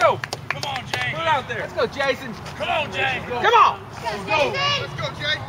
go. Come on, Jay. Put it out there. Let's go, Jason. Come on, Jay. Come on. Go, Jason! Let's go, Jay.